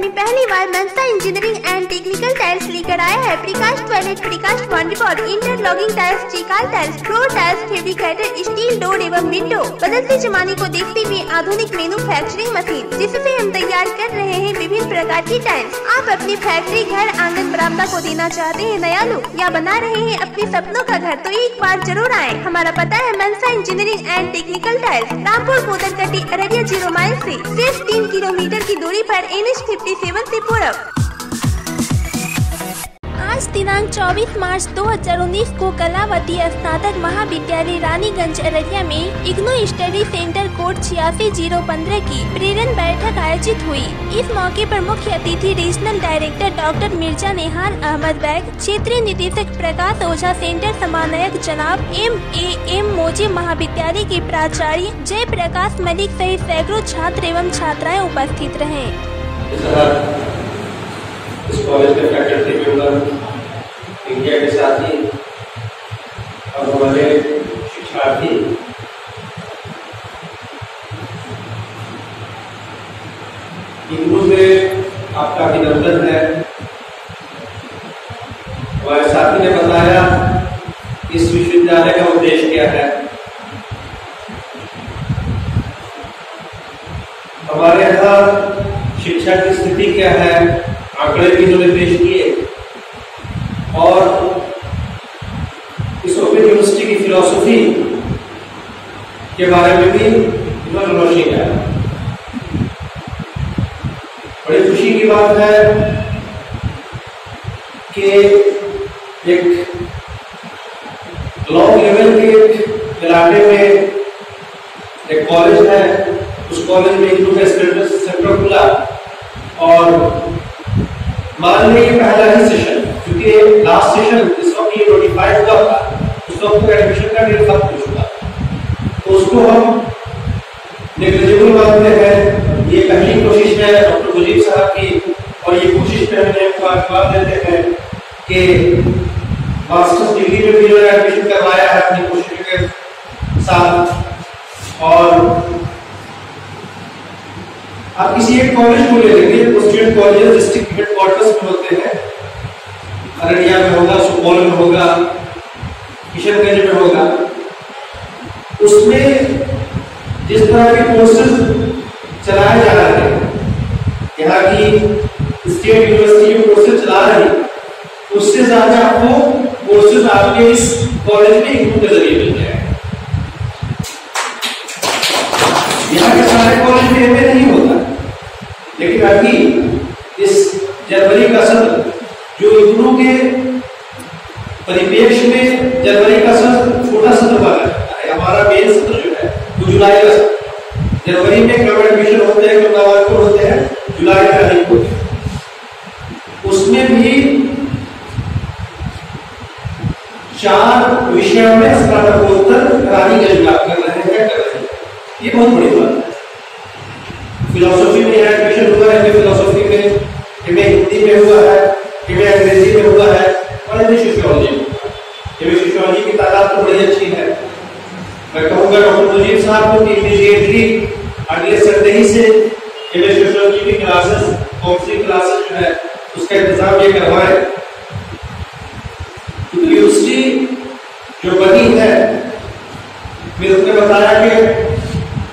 में पहली बार Mansa engineering and technical tiles लेकर आया है। Precast toilet precast boundary interlocking tiles चिकाल tiles floor tiles fabricated steel door एवं विंडो बदलते जमाने को देखते हुए आधुनिक मैन्युफैक्चरिंग मशीन जिससे हम तैयार कर रहे हैं विभिन्न प्रकार की टाइल्स आप अपनी फैक्ट्री घर आँगन बरामदा को देना चाहते हैं नया लुक या बना रहे हैं अपने सपनों का घर तो एक बार ज़रूर आए। हमारा पता है Mansa engineering and technical tiles Rampur Modarkati Araria zero mile ऐसी सिर्फ़ तीन किलोमीटर की दूरी पर एन एच फिफ्टी सेवन से पूरब। आज दिनांक 24 मार्च 2019 को कलावती स्नातक महाविद्यालय रानीगंज अररिया में इग्नो स्टडी सेंटर कोड छियासी ज़ीरो पंद्रह की प्रेरण बैठक आयोजित हुई। इस मौके पर मुख्य अतिथि regional director doctor Mirza Nehal Ahmad Baig, क्षेत्रीय निदेशक प्रकाश ओझा सेंटर समन्वयक जनाब एम ए एम मोजे महाविद्यालय के प्राचार्य जय प्रकाश मलिक सहित सैकड़ों छात्र एवं छात्राएँ उपस्थित रहे। इस कॉलेज के फैकल्टी मेंबर इंडिया के साथ और हमारे शिक्षार्थी इग्नू से आपका अभिनंदन है। हमारे साथी ने बताया इस विश्वविद्यालय का उद्देश्य क्या है। हमारे यहाँ शिक्षा की स्थिति क्या है? आंकड़े भी उन्होंने पेश किए। और इस ओपन यूनिवर्सिटी की फिलोसफी के बारे में भी इन्होंने रोशनी किया। बड़ी खुशी की बात है कि एक ब्लॉक लेवल के इलाके में एक कॉलेज है। उस कॉलेज में हिंदू का सेंटर खुला और मान लीजिए पहला ही सेशन क्योंकि लास्ट सेशन इस वक्त ये नोटिफाइड हुआ था उस वक्त तो एडमिशन का डेट खत्म हो चुका तो उसको हम नेग्लिजिबल मानते हैं ये पहली कोशिश है डॉक्टर मुजीब साहब की और ये कोशिश पे हमने जवाब देते हैं कि मास्टर्स डिग्री में भी उन्होंने एडमिशन करवाया है अपनी कोशिश के साथ और आप किसी एक कॉलेज को ले लेंगे स्टूडेंट कॉलेज डिस्ट्रिक्ट हेडक्वार्टर्स में होते हैं अररिया में होगा सुपौल में होगा किशनगंज में होगा उसमें जिस तरह के कोर्सेज चलाए जा रहे हैं यहाँ यूनिवर्सिटी जो कोर्सेज चला रही उससे ज़्यादा आपको कोर्सेज आपके इस कॉलेज में इनपुट के ज़रिए मिल जाए यहाँ के सारे कॉलेज में नहीं होता। लेकिन अभी इस जनवरी का सत्र, जो इग्नू के परिपेक्ष में जनवरी का सत्र, छोटा सत्र जाता है। हमारा मेन सत्र जो है, वो जुलाई का जनवरी में कब एडमिशन होते हैं, कब नवंबर होते हैं? जुलाई में अधिक होते हैं। उसमें भी चार विषयों में स्नातकोत्तर कार्य में कर रहे हैं कर रहे हैं? ये बहुत बड़ी बात है। फिलोसफी में एडमिशन हुआ है फिलोसफी में हमें हिंदी में हुआ है हमें अंग्रेज़ी में हुआ है और हमें सोशियोलॉजी में हमें सोशियोलॉजी की तादाद तो बड़ी अच्छी है मैं कहूँगा डॉक्टर मुजीब साहब को कि इमीडिएटली अगले संडे ही से हमें सोशियोलॉजी की क्लासेस काउंसलिंग क्लासेस जो है उसका इंतज़ाम ये करवाए यूनिवर्सिटी जो बनी है फिर उसने बताया कि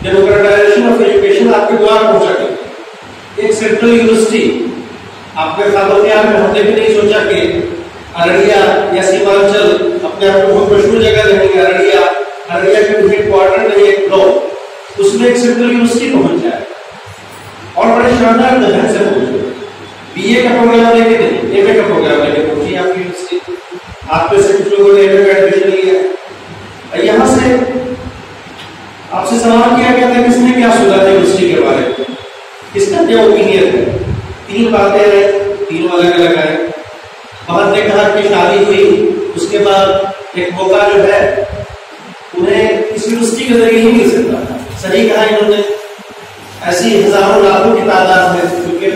डेमोक्रेटाइजेशन ऑफ़ एजुकेशन आपके द्वार पहुँचा के एक सेंट्रल यूनिवर्सिटी आपके खाबोतिया में हमने भी नहीं सोचा कि अररिया या सीमांचल अपने आप को बहुत मशहूर जगह रहेंगे अररिया अररिया के हेड क्वार्टर में एक ब्लॉक उसमें एक सेंट्रल यूनिवर्सिटी पहुँच जाए और बड़े शानदार ढंग से पहुँचे बीए का प्रोग्राम लेके नहीं एमए का प्रोग्राम लेके पहुँची आपकी यूनिवर्सिटी आप में से कुछ लोगों ने एमए का एडमिशन लिया। यहाँ से आपसे सवाल किया गया था किसने क्या सोचा था यूनिवर्सिटी के बारे में। किसका क्या ओपिनियन है? तीन बातें हैं, तीनों अलग अलग आए महंत ने कहा कि शादी हुई, उसके बाद एक मौका जो है, उन्हें इस यूनिवर्सिटी के ज़रिए ही मिल सकता सही कहा इन्होंने। ऐसी हज़ारों लाखों की तादाद में क्योंकि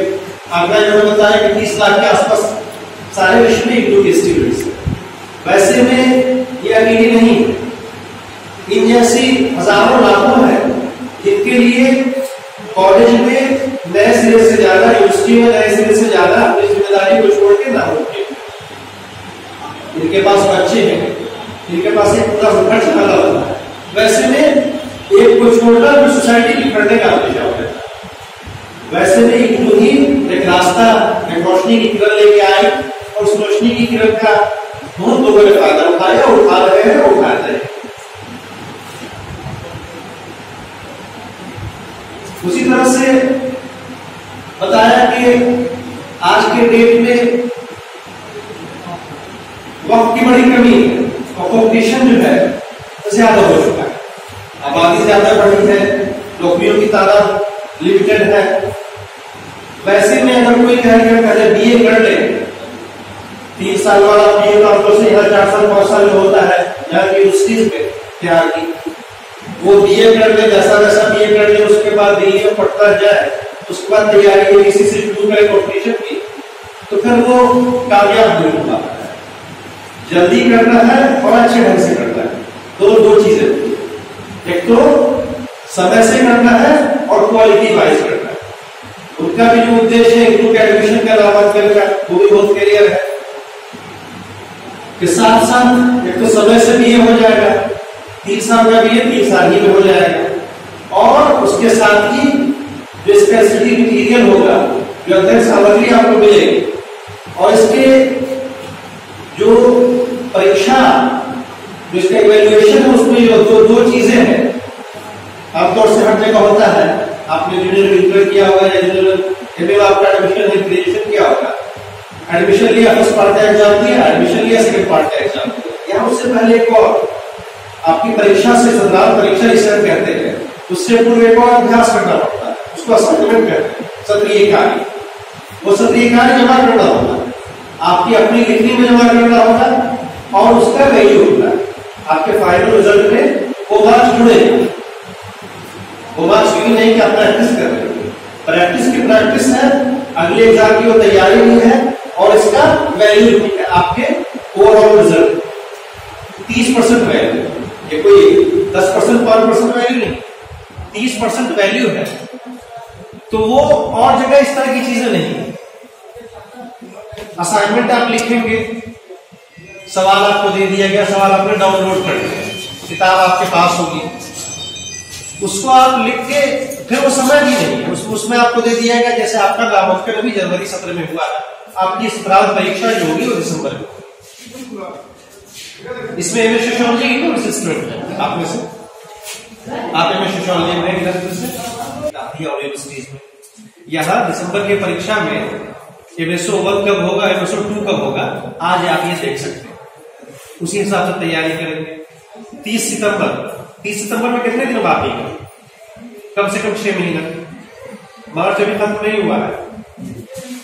आंकड़ा इन्होंने बताया कि तीस लाख के आसपास सारे विश्व में इग्नू के स्टूडेंट्स वैसे में ये अकेली नहीं इन जैसी हज़ारों लाखों है, जिनके लिए कॉलेज में नए सिरे से ज़्यादा यूनिवर्सिटी में नए सिरे से ज़्यादा अपनी ज़िम्मेदारी को छोड़ के ना उठे इनके पास बच्चे हैं इनके पास एक पूरा खर्च लगा हुआ है। वैसे में एक को छोड़कर सोसाइटी बिखरने का हमेशा होता है। वैसे में एक ही एक रास्ता एक रोशनी की किरण लेके आई और उस रोशनी की किरण का बहुत लोगों ने फ़ायदा उठाया, उठा रहे हैं, उठा रहे हैं। उसी तरह से बताया कि आज के डेट में वक्त की बड़ी कमी है कॉम्पिटिशन जो है ज़्यादा हो चुका है। आबादी ज़्यादा बढ़ी है, नौकरियों की तादाद लिमिटेड है। वैसे में अगर कोई कहे कि पहले बीए कर ले। तीन साल वाला बीए का तो से यहाँ चार साल, पाँच साल में होता है। यहाँ यूनिवर्सिटीज में क्या की। वो बीए कर ले, जैसा वैसा बीए कर ले, उसके बाद दिल्ली में पढ़ता जाए, उसके बाद तैयारी किसी से शुरू करे कॉम्पिटिशन की तो फिर वो कामयाब नहीं हो पाता है जल्दी करना है और अच्छे ढंग से करना है। दो दो चीज़ें एक तो समय से करना है और क्वालिटी वाइज करना है। उनका भी जो उद्देश्य है ग्रुप एडमिशन का नामांकन का वो भी बहुत क्लियर है। के साथ साथ एक तो समय से भी ये हो जाएगा, तीन साल का भी ये तीन साल ही में हो जाएगा। और उसके साथ ही जो स्पेसिफिक मटीरियल होगा, जो अध्ययन सामग्री आपको मिलेगी, और इसके जो परीक्षा, जो इसका इवेल्युएशन है, उसमें जो दो दो चीज़ें हैं, आमतौर से हर जगह होता है। आपने जूनियर इंटर किया होगा या जूनियर एमए आपका एडमिशन है ग्रेजुएशन किया होगा एडमिशन लिया फ़र्स्ट पार्ट का एग्ज़ाम दिया एडमिशन लिया सेकंड पार्ट का एग्ज़ाम दिया। या उससे पहले एक और, आपकी परीक्षा से संदर्भ परीक्षा इसे कहते हैं, उससे पूर्व एक और अभ्यास करना पड़ता है। उसको असाइनमेंट कहते हैं, सत्रीय कार्य। वो सत्रीय कार्य जमा करना होगा आपकी अपनी लिखनी में जमा करना होगा और उसका वैल्यू होता है। आपके फाइनल रिज़ल्ट में वो बात जुड़ेगा आप प्रैक्टिस कर रहे हो। प्रैक्टिस की प्रैक्टिस है, अगले एग्ज़ाम की वो तैयारी नहीं है, और इसका वैल्यू नहीं है, आपके ओवरऑल रिज़ल्ट तीस परसेंट वैल्यू ये कोई दस परसेंट, पाँच परसेंट वैल्यू नहीं। तीस परसेंट वैल्यू है। तो वो और जगह इस तरह की चीज़ें नहीं असाइनमेंट आप लिखेंगे, सवाल आपको दे दिया गया, सवाल आपने डाउनलोड कर लिया किताब आपके पास होगी। उसको आप लिख के फिर वो समय भी नहीं उस, उसमें आपको दे दिया गया जैसे आपका नामांकन अभी जनवरी सत्र में हुआ है। आपकी स्प्रांत परीक्षा जो होगी वो दिसंबर में। इसमें एम एस सोशोलॉजी की कौन सी स्टूडेंट आप में से? आप एम एस सोशोलॉजी में यूनिवर्सिटीज में यहाँ दिसंबर की परीक्षा में एमएसओ वन कब होगा एमएसओ टू कब होगा आज आप ये देख सकते हैं। उसी हिसाब से तैयारी करेंगे। तीस सितंबर। तीस सितंबर में कितने दिन बाकी है? कम से कम छह महीना। मार्च अभी खत्म नहीं हुआ है।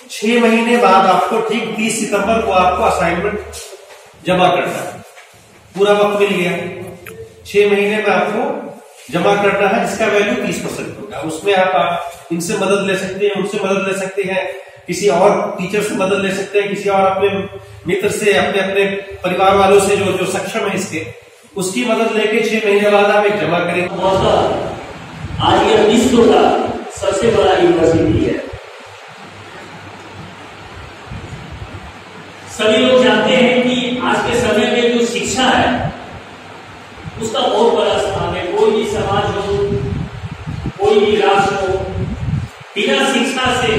छह महीने बाद आपको ठीक तीस सितंबर को आपको असाइनमेंट जमा करना है। पूरा वक्त मिल गया। छह महीने में आपको जमा करना है, जिसका वैल्यू तीस परसेंट होगा उसमें आप इनसे मदद ले सकते हैं, उनसे मदद ले सकते हैं, किसी और टीचर से मदद ले सकते हैं, किसी और अपने मित्र से, अपने अपने परिवार वालों से जो जो सक्षम है इसके, उसकी मदद लेके छह महीने बाद आप एक जमा करेंगे आज यह विश्व का सबसे बड़ा यूनिवर्सिटी है। सभी लोग जानते हैं कि आज के समय में जो शिक्षा है, उसका बहुत बड़ा स्थान है। कोई भी समाज हो, कोई भी राष्ट्र हो, बिना शिक्षा से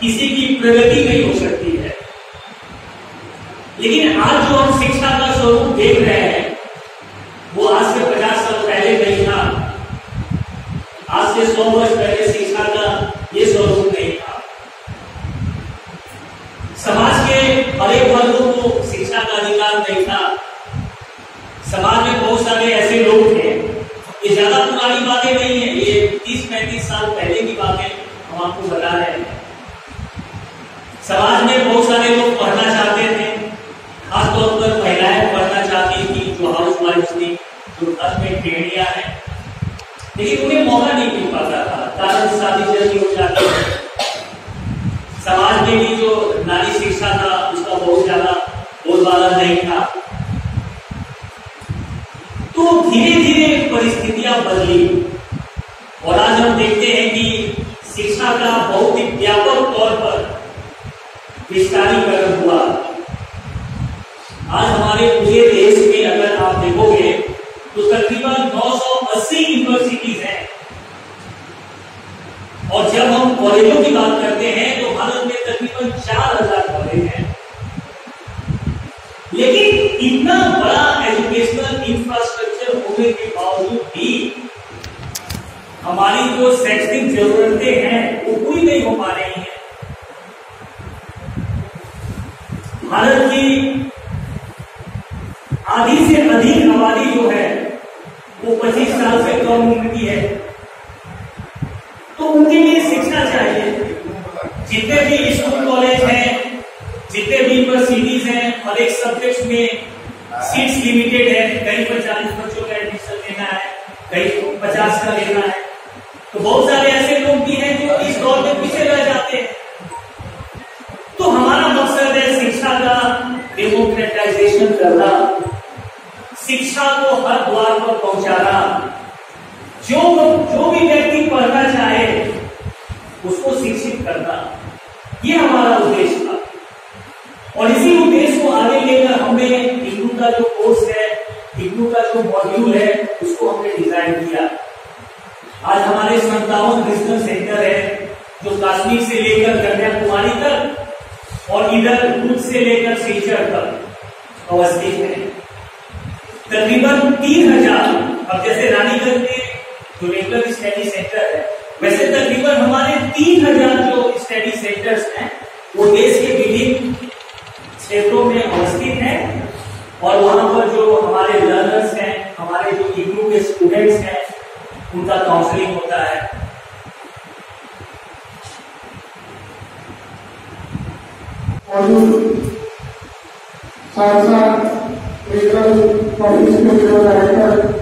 किसी की प्रगति नहीं हो सकती है। लेकिन आज जो हम शिक्षा का स्वरूप देख रहे हैं, वो आज से पचास आज से सौ वर्ष पहले शिक्षा का ये स्वरूप नहीं था। समाज के अनेक वर्गों को शिक्षा का अधिकार नहीं था। समाज में बहुत सारे ऐसे लोग थे, ये ज़्यादा पुरानी बातें नहीं है, ये तीस पैंतीस साल पहले की बातें हम आपको बता रहे हैं। समाज में बहुत सारे लोग पढ़ना चाहते थे, खासतौर पर महिलाएँ पढ़ना चाहती थी, जो हाउस वाइफ थी, जो घर में है। लेकिन उन्हें मौका नहीं अलग नहीं था। तो धीरे धीरे परिस्थितियाँ बदली। और आज हम देखते हैं कि शिक्षा का बहुत ही व्यापक तौर पर विस्तारीकरण हुआ। आज हमारे पूरे देश में अगर आप देखोगे तो तकरीबन 980 यूनिवर्सिटीज हैं। और जब हम कॉलेजों की बात करते हैं तो भारत में तकरीबन 4000 कॉलेज हैं। लेकिन इतना बड़ा एजुकेशनल इंफ्रास्ट्रक्चर होने के बावजूद भी हमारी जो शैक्षणिक जरूरतें हैं, वो पूरी नहीं हो पा रही हैं। भारत की आधी से अधिक आबादी जो है, वो 25 साल से कम उम्र की है। तो उनके लिए शिक्षा चाहिए। जितने भी स्कूल, कॉलेज हैं जितने भी यूनिवर्सिटीज हैं और एक सब्जेक्ट में सीट्स लिमिटेड है कहीं पर चालीस बच्चों का एडमिशन लेना है कहीं पचास का लेना है। तो बहुत सारे ऐसे लोग भी हैं जो इस दौर में पीछे रह जाते हैं। तो हमारा मकसद है शिक्षा का डेमोक्रेटाइजेशन करना, शिक्षा को हर द्वार पर पहुंचाना। जो जो भी व्यक्ति पढ़ना चाहे, उसको शिक्षित करना। ये हमारा उद्देश्य था। और इसी उद्देश्य को आगे लेकर हमने इग्नू का जो कोर्स है इग्नू का जो मॉड्यूल है, उसको हमने डिज़ाइन किया। आज हमारे संतावन रीजनल सेंटर है, जो कश्मीर से लेकर कन्याकुमारी तक और इधर दूध से लेकर सिलचर तक अवस्थित है। तकरीबन तीन हज़ार, अब जैसे रानीगंज में जो रेगुलर स्टडी सेंटर है, वैसे तकरीबन हमारे तीन हज़ार जो स्टडी सेंटर्स हैं, वो देश के विभिन्न क्षेत्रों में अवस्थित है और वहाँ पर जो हमारे लर्नर्स हैं, हमारे जो इग्नू के स्टूडेंट्स हैं, उनका काउंसलिंग होता है। साथ साथ डायरेक्टर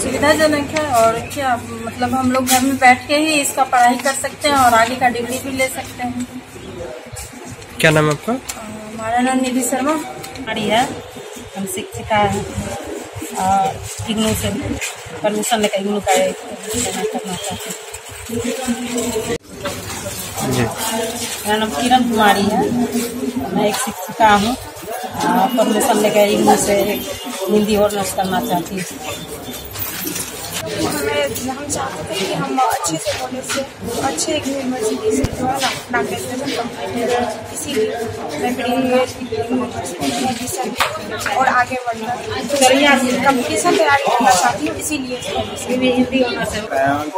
सुविधाजनक है और क्या मतलब हम लोग घर में बैठ के ही इसका पढ़ाई कर सकते हैं और आगे का डिग्री भी ले सकते हैं। क्या नाम है आपका? हमारा नाम निधि शर्मा। हमारी है। हम शिक्षिका हैं। इग्नू से परमिशन लेकर इग्नू का करना चाहते हैं। मेरा नाम किरण कुमारी है। मैं एक शिक्षिका हूँ। परमिशन लेकर इग्नू से हिंदी ऑनर्स करना चाहती हूँ। हमें हम चाहते थे कि हम अच्छे से कॉलेज से अच्छे एक यूनिवर्सिटी से जो है ना अपना ग्रेजुएशन कंप्लीट करें इसीलिए मैं बड़ी एडमिशन और आगे बढ़ना कंपटीशन तैयारी करना चाहती हूँ इसीलिए हिंदी होना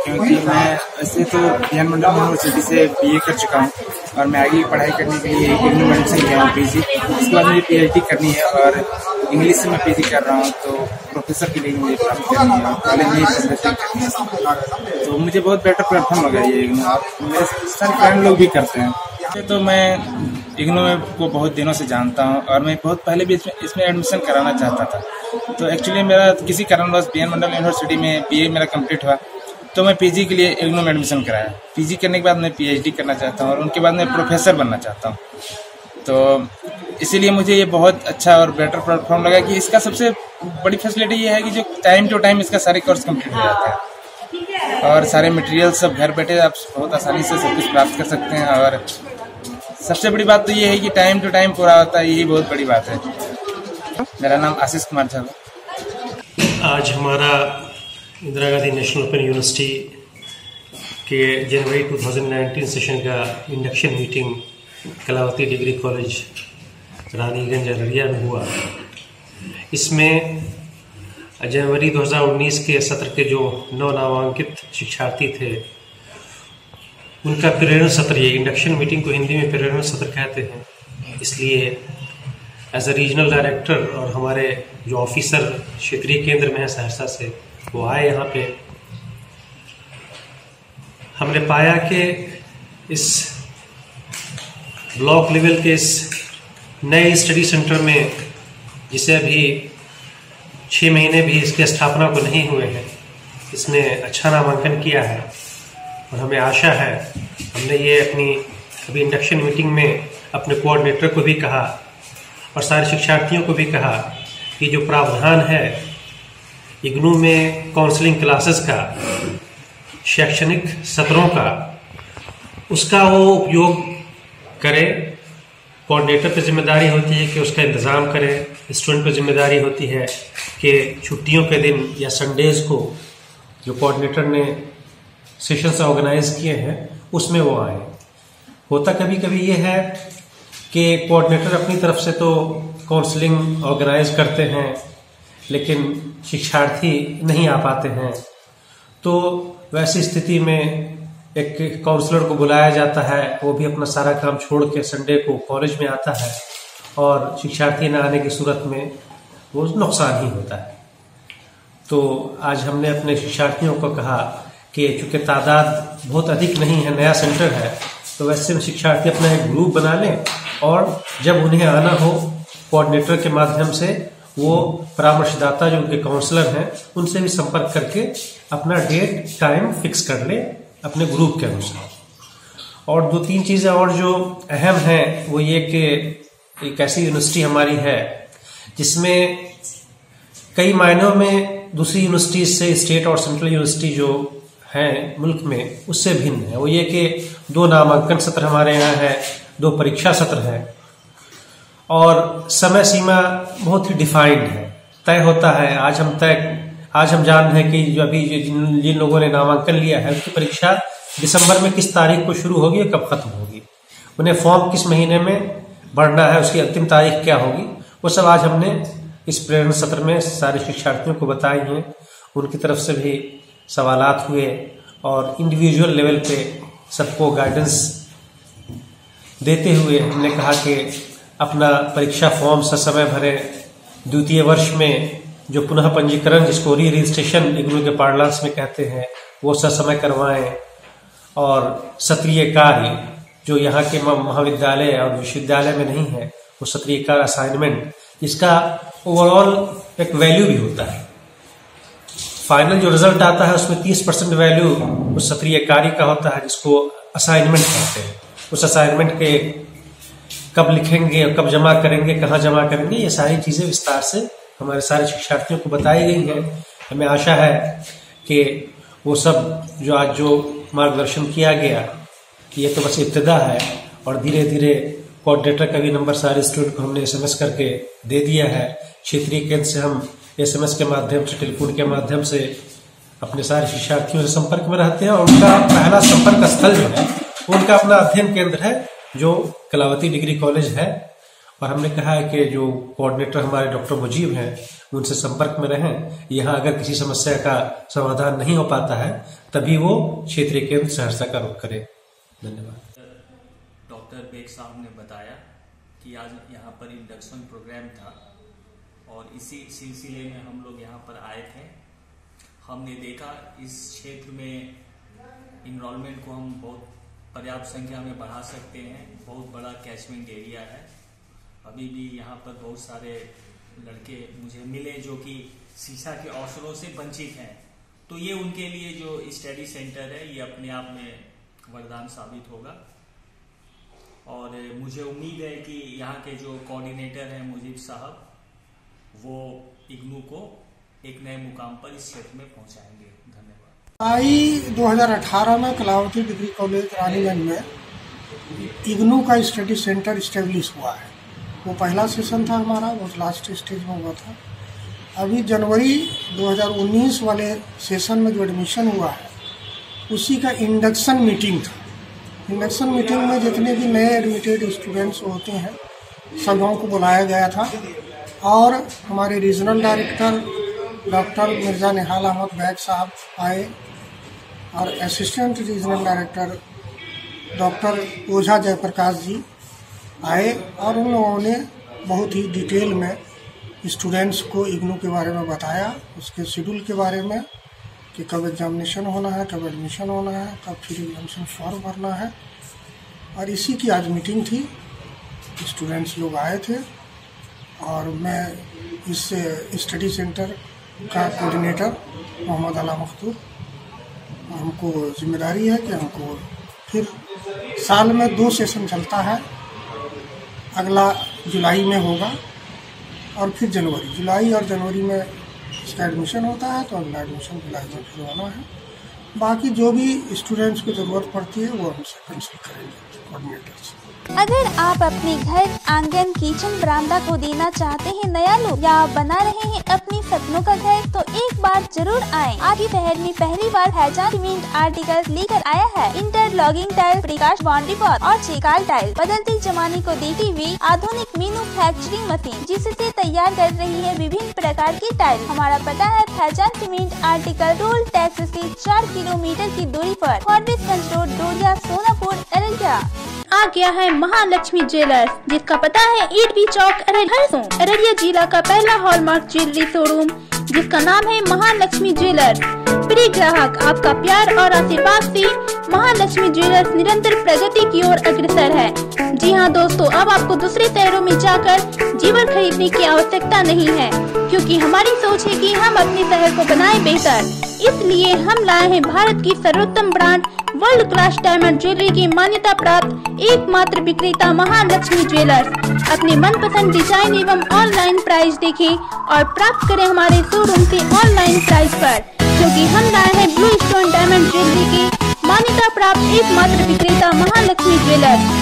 क्योंकि मैं ऐसे तो ज्ञान मंडल यूनिवर्सिटी से बी कर चुका हूँ। और मैं आगे पढ़ाई करने के लिए यूनिवर्सिटी गया हूँ पी उसके बाद मुझे पी करनी है और इंग्लिश से मैं पी कर रहा हूँ तो प्रोफेसर के लिए मुझे प्राप्त करनी है कॉलेज में प्रोफेसर करनी है। तो मुझे बहुत बेटर प्लेटफॉर्म लगा ये इग्नू मेरे सारे फ्रेंड लोग भी करते हैं। तो मैं इग्नू को बहुत दिनों से जानता हूँ, और मैं बहुत पहले भी इसमें इसमें एडमिशन कराना चाहता था। तो एक्चुअली मेरा किसी कारणवश बी एन मंडल यूनिवर्सिटी में बी मेरा कंप्लीट हुआ। तो मैं पीजी के लिए इग्नू में एडमिशन कराया। पीजी करने के बाद मैं पीएचडी करना चाहता हूँ और उनके बाद मैं प्रोफेसर बनना चाहता हूँ। तो इसीलिए मुझे ये बहुत अच्छा और बेटर प्लेटफॉर्म लगा कि इसका सबसे बड़ी फैसिलिटी ये है कि जो टाइम टू टाइम इसका सारे कोर्स कंप्लीट हो जाता है। और सारे मटेरियल सब घर बैठे आप बहुत आसानी से सब कुछ प्राप्त कर सकते हैं और सबसे बड़ी बात तो ये है कि टाइम टू टाइम पूरा होता है, यही बहुत बड़ी बात है। मेरा नाम आशीष कुमार झा आज हमारा Indira Gandhi national open university के जनवरी 2019 सेशन का induction meeting Kalavati degree college Raniganj, Araria में हुआ। इसमें जनवरी 2019 के सत्र के जो नौ नामांकित शिक्षार्थी थे, उनका प्रेरण सत्र, ये इंडक्शन मीटिंग को हिंदी में प्रेरण सत्र कहते हैं। इसलिए एज अ रीजनल डायरेक्टर और हमारे जो ऑफिसर क्षेत्रीय केंद्र में है सहरसा से वो आए यहाँ पे। हमने पाया कि इस ब्लॉक लेवल के इस नए स्टडी सेंटर में, जिसे अभी छः महीने भी इसके स्थापना को नहीं हुए हैं, इसने अच्छा नामांकन किया है। और हमें आशा है, हमने ये अपनी अभी इंडक्शन मीटिंग में अपने कोऑर्डिनेटर को भी कहा और सारे शिक्षार्थियों को भी कहा कि जो प्रावधान है इग्नू में काउंसलिंग क्लासेस का, शैक्षणिक सत्रों का, उसका वो उपयोग करे। कोऑर्डिनेटर पर ज़िम्मेदारी होती है कि उसका इंतज़ाम करें। स्टूडेंट पर ज़िम्मेदारी होती है कि छुट्टियों के दिन या संडेज को जो कोऑर्डिनेटर ने सेशंस ऑर्गेनाइज किए हैं, उसमें वो आए। होता कभी कभी ये है कि कोऑर्डिनेटर अपनी तरफ़ से तो काउंसलिंग ऑर्गेनाइज करते हैं लेकिन शिक्षार्थी नहीं आ पाते हैं। तो वैसी स्थिति में एक काउंसलर को बुलाया जाता है, वो भी अपना सारा काम छोड़ के संडे को कॉलेज में आता है और शिक्षार्थी न आने की सूरत में वो नुकसान ही होता है। तो आज हमने अपने शिक्षार्थियों को कहा कि चूँकि तादाद बहुत अधिक नहीं है, नया सेंटर है तो वैसे शिक्षार्थी अपना एक ग्रुप बना लें और जब उन्हें आना हो कोऑर्डिनेटर के माध्यम से वो परामर्शदाता जो उनके काउंसलर हैं, उनसे भी संपर्क करके अपना डेट टाइम फिक्स कर ले अपने ग्रुप के अनुसार। और दो तीन चीज़ें और जो अहम हैं, वो ये कि एक ऐसी यूनिवर्सिटी हमारी है, जिसमें कई मायनों में दूसरी यूनिवर्सिटी से स्टेट और सेंट्रल यूनिवर्सिटी जो है मुल्क में, उससे भिन्न है। वो ये कि दो नामांकन सत्र हमारे यहाँ है, दो परीक्षा सत्र है। और समय सीमा बहुत ही डिफाइंड है। तय होता है, आज हम तय, आज हम जान रहे हैं कि जो अभी जिन जिन लोगों ने नामांकन लिया है उसकी परीक्षा दिसंबर में किस तारीख को शुरू होगी और कब खत्म होगी। उन्हें फॉर्म किस महीने में भरना है, उसकी अंतिम तारीख क्या होगी, वो सब आज हमने इस प्रेरण सत्र में सारे शिक्षार्थियों को बताए हैं। उनकी तरफ़ से भी सवालात हुए और इंडिविजुअल लेवल पे सबको गाइडेंस देते हुए हमने कहा कि अपना परीक्षा फॉर्म समय भरें द्वितीय वर्ष में जो पुनः पंजीकरण जिसको री रजिस्ट्रेशन इग्नू के पार्लांस में कहते हैं, वो समय करवाएँ। और सत्रीय कार्य जो यहाँ के महाविद्यालय और विश्वविद्यालय में नहीं है, वो सत्रीय कार्य असाइनमेंट इसका ओवरऑल एक वैल्यू भी होता है। फाइनल जो रिज़ल्ट आता है, उसमें तीस परसेंट वैल्यू उस सक्रिय कार्य का होता है, जिसको असाइनमेंट कहते हैं। उस असाइनमेंट के कब लिखेंगे और कब जमा करेंगे, कहाँ जमा करेंगे, ये सारी चीज़ें विस्तार से हमारे सारे शिक्षार्थियों को बताई गई हैं। हमें आशा है कि वो सब जो आज जो मार्गदर्शन किया गया, कि ये तो बस इब्तदा है और धीरे धीरे कोऑर्डिनेटर का भी नंबर सारे स्टूडेंट को हमने एसएमएस करके दे दिया है। क्षेत्रीय केंद्र से हम एसएमएस के माध्यम से, टेलीफोन के माध्यम से अपने सारे शिक्षार्थियों से संपर्क में रहते हैं और उनका पहला संपर्क स्थल जो है उनका अपना अध्ययन केंद्र है जो कलावती डिग्री कॉलेज है, और हमने कहा है कि जो कोऑर्डिनेटर हमारे डॉक्टर मुजीब हैं, उनसे संपर्क में रहें। यहाँ अगर किसी समस्या का समाधान नहीं हो पाता है, तभी वो क्षेत्रीय केंद्र सहरसा का रुख करें। धन्यवाद। डॉक्टर बेग साहब ने बताया कि आज यहाँ पर इंडक्शन प्रोग्राम था, और इसी सिलसिले में हम लोग यहाँ पर आए थे। हमने देखा इस क्षेत्र में इनरोलमेंट को हम बहुत पर्याप्त संख्या में बढ़ा सकते हैं। बहुत बड़ा कैचमेंट एरिया है। अभी भी यहाँ पर बहुत सारे लड़के मुझे मिले जो कि शीशा के अवसरों से वंचित हैं। तो ये उनके लिए जो स्टडी सेंटर है, ये अपने आप में वरदान साबित होगा। और मुझे उम्मीद है कि यहाँ के जो कोऑर्डिनेटर हैं, मुजीब साहब, वो इग्नू को एक नए मुकाम पर इस क्षेत्र में पहुंचाएँगे। आई 2018 में कलावती डिग्री कॉलेज रानीगंज में इग्नू का स्टडी सेंटर स्टेब्लिश हुआ है। वो पहला सेशन था हमारा, वो लास्ट स्टेज में हुआ था। अभी जनवरी 2019 वाले सेशन में जो एडमिशन हुआ है, उसी का इंडक्शन मीटिंग था। इंडक्शन मीटिंग में जितने भी नए एडमिटेड स्टूडेंट्स होते हैं, सबों को बुलाया गया था। और हमारे regional director doctor Mirza Nihal Ahmad Baig sahab आए। और assistant regional director doctor Ojha Jaiprakash ji आए और उन लोगों ने बहुत ही डिटेल में स्टूडेंट्स को इग्नू के बारे में बताया, उसके शेड्यूल के बारे में कि कब एग्जामिनेशन होना है, कब एडमिशन होना है, कब फिर एग्जामिनेशन फॉर्म भरना है। और इसी की आज मीटिंग थी स्टूडेंट्स लोग आए थे और मैं इस स्टडी सेंटर का कोऑर्डिनेटर मोहम्मद अला मखतूर हमको ज़िम्मेदारी है कि हमको फिर साल में दो सेशन चलता है। अगला जुलाई में होगा और फिर जनवरी। जुलाई और जनवरी में इसका एडमिशन होता है तो अगला एडमिशन जुलाई में फिर होना है। बाकी जो भी स्टूडेंट्स को ज़रूरत पड़ती है, वो हमसे कंसल्ट करेंगे कोऑर्डिनेटर से। अगर आप अपने घर आँगन, किचन, बरामदा को देना चाहते हैं नया लुक, या आप बना रहे हैं अपने सपनों का घर तो एक बार ज़रूर आएँ। ही शहर में पहली बार हैजान सीमेंट आर्टिकल लेकर आया है। Interlocking tile, precast boundary wall और चिकाल टाइल। बदलते जमाने को देखते हुए आधुनिक मैन्युफैक्चरिंग मशीन जिससे तैयार कर रही है विभिन्न प्रकार की टाइल। हमारा पता है Faizan cement article toll tax ऐसी चार किलोमीटर की दूरी आरोप रोड डोरिया सोनापुर अररिया। आ गया है महालक्ष्मी ज्वेलर्स, जिसका पता है ईट बी चौक अररिया जिला का पहला हॉलमार्क ज्वेलरी शोरूम जिसका नाम है महालक्ष्मी ज्वेलर्स। प्रिय ग्राहक, आपका प्यार और आशीर्वाद से महालक्ष्मी ज्वेलर्स निरंतर प्रगति की ओर अग्रसर है। जी हाँ दोस्तों, अब आपको दूसरे शहरों में जाकर जीवन खरीदने की आवश्यकता नहीं है। क्योंकि हमारी सोच है कि हम अपने शहर को बनाए बेहतर। इसलिए हम लाए हैं भारत की सर्वोत्तम brand world class diamond jewellery की मान्यता प्राप्त, एकमात्र विक्रेता महालक्ष्मी ज्वेलर्स अपने मनपसंद डिज़ाइन एवं ऑनलाइन प्राइस देखें और प्राप्त करें हमारे शोरूम से ऑनलाइन प्राइस पर। क्योंकि हम लाए हैं ब्लू स्टोन डायमंड ज्वेलरी की मान्यता प्राप्त, एकमात्र विक्रेता महालक्ष्मी ज्वेलर्स